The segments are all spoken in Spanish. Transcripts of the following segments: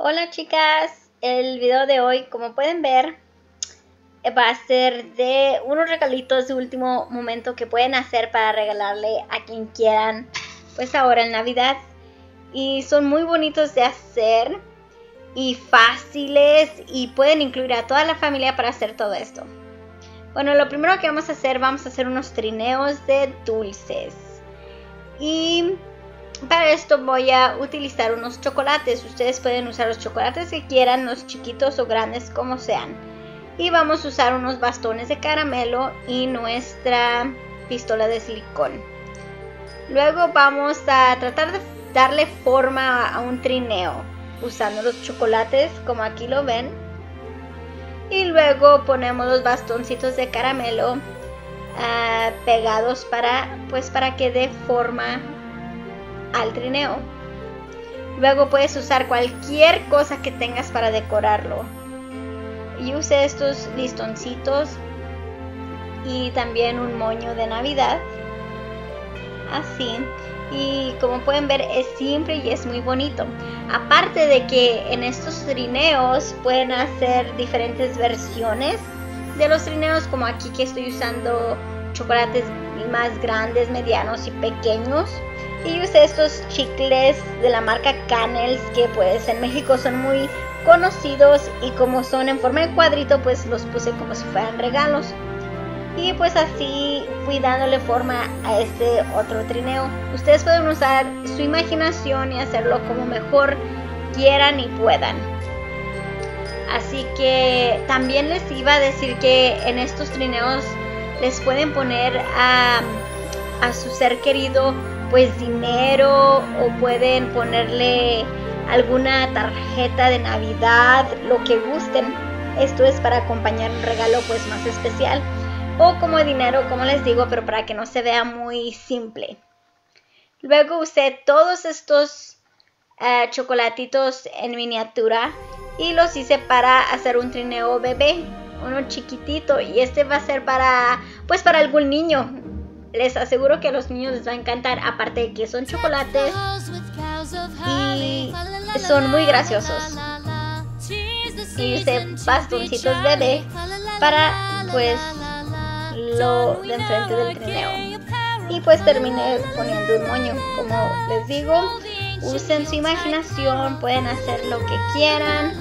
Hola chicas, el video de hoy como pueden ver va a ser de unos regalitos de último momento que pueden hacer para regalarle a quien quieran pues ahora en Navidad. Y son muy bonitos de hacer y fáciles y pueden incluir a toda la familia para hacer todo esto. Bueno, lo primero que vamos a hacer, vamos a hacer unos trineos de dulces. Y para esto voy a utilizar unos chocolates. Ustedes pueden usar los chocolates que quieran, los chiquitos o grandes como sean. Y vamos a usar unos bastones de caramelo y nuestra pistola de silicón. Luego vamos a tratar de darle forma a un trineo usando los chocolates como aquí lo ven. Y luego ponemos los bastoncitos de caramelo uh, pegados para pues para que dé forma al trineo. Luego puedes usar cualquier cosa que tengas para decorarlo. Y use estos listoncitos y también un moño de Navidad. Así. Y como pueden ver es simple y es muy bonito. Aparte de que en estos trineos pueden hacer diferentes versiones de los trineos como aquí que estoy usando chocolates más grandes, medianos y pequeños y usé estos chicles de la marca Canels que pues en México son muy conocidos y como son en forma de cuadrito pues los puse como si fueran regalos. Y pues así fui dándole forma a este otro trineo. Ustedes pueden usar su imaginación y hacerlo como mejor quieran y puedan. Así que también les iba a decir que en estos trineos les pueden poner a, a su ser querido pues dinero o pueden ponerle alguna tarjeta de Navidad, lo que gusten. Esto es para acompañar un regalo pues más especial o como dinero, como les digo, pero para que no se vea muy simple. Luego usé todos estos uh, chocolatitos en miniatura y los hice para hacer un trineo bebé, uno chiquitito y este va a ser para pues para algún niño les aseguro que a los niños les va a encantar, aparte de que son chocolates y son muy graciosos. Y hice bastoncitos bebé para pues lo de enfrente del trineo. Y pues terminé poniendo un moño. Como les digo, usen su imaginación, pueden hacer lo que quieran.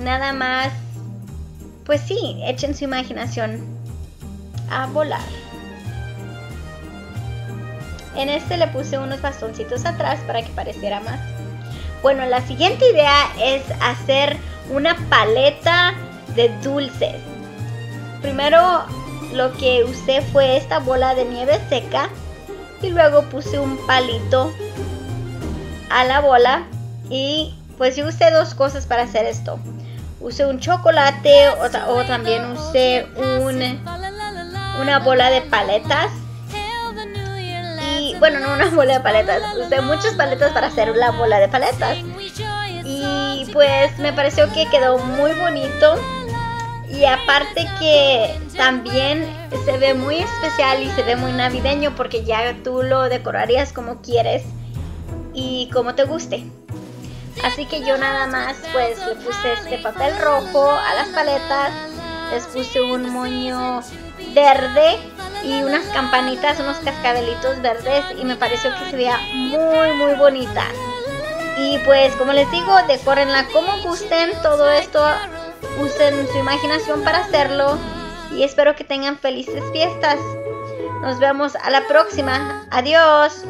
Nada más, pues sí, echen su imaginación a volar. En este le puse unos bastoncitos atrás para que pareciera más. Bueno, la siguiente idea es hacer una paleta de dulces. Primero lo que usé fue esta bola de nieve seca y luego puse un palito a la bola y pues yo usé dos cosas para hacer esto. Usé un chocolate o, también usé un, una bola de paletas bueno, no una bola de paletas, usé muchas paletas para hacer la bola de paletas. Y pues me pareció que quedó muy bonito. Y aparte que también se ve muy especial y se ve muy navideño porque ya tú lo decorarías como quieres y como te guste. Así que yo nada más pues le puse este papel rojo a las paletas, les puse un moño verde y unas campanitas, unos cascabelitos verdes y me pareció que se veía muy muy bonita. Y pues como les digo, decórenla como gusten, todo esto usen su imaginación para hacerlo y espero que tengan felices fiestas. Nos vemos a la próxima. Adiós.